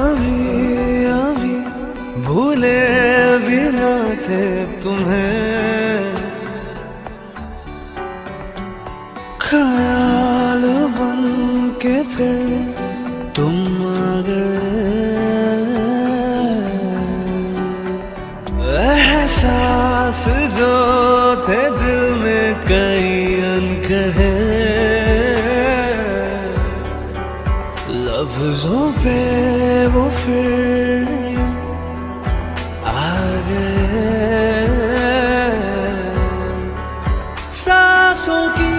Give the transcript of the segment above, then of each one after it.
अभी अभी भूले बिना थे तुम्हें। ख्याल बन के फिर तुम आ गए एहसास जो थे दिल में कई अनकहे। लफ्जों पे वो फिर आ गए। सांसों की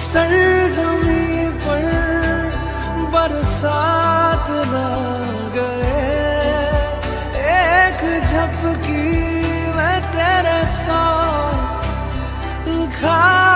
सरजमी पर बरसात ला गए। एक झपकी में तेरे सौ खाब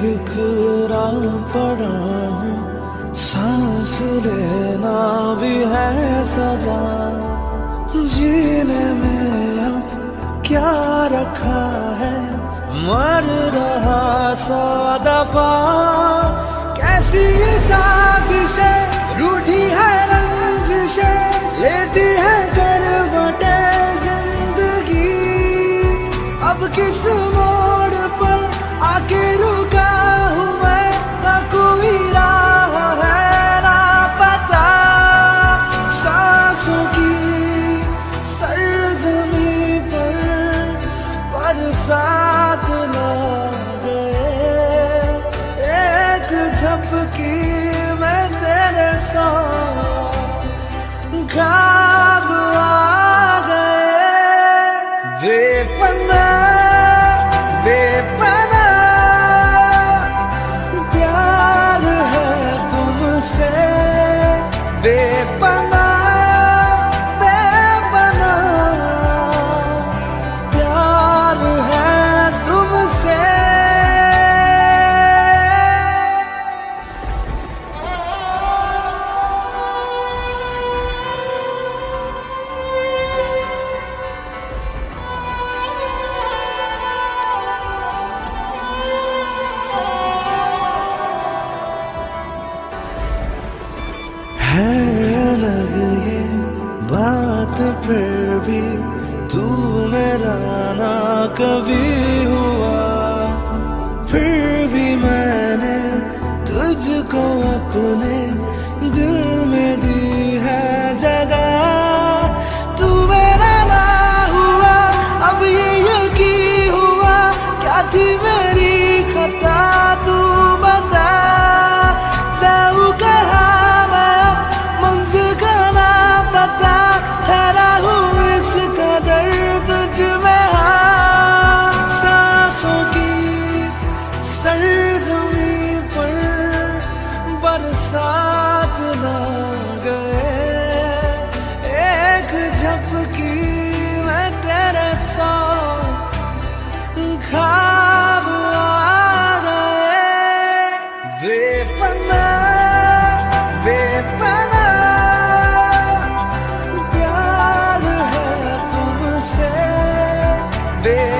बिखरा पड़ा हूँ, सांस लेना भी है सजा। जीने में अब क्या रखा है? मर रहा सौ दफ़ा। कैसी साजिशें, रूठी है रंजिशें, लेती है करवटे ज़िंदगी। अब किस मोड़ बरसात ला गए। एक झपकी में तेरे सौ खाब आ गए। बेपना बेपना प्यार है तुमसे। बेपना अलग ये बात फिर भी तू मेरा ना कभी हुआ। फिर भी मैंने तुझको अपने प्यार है तुमसे बेपना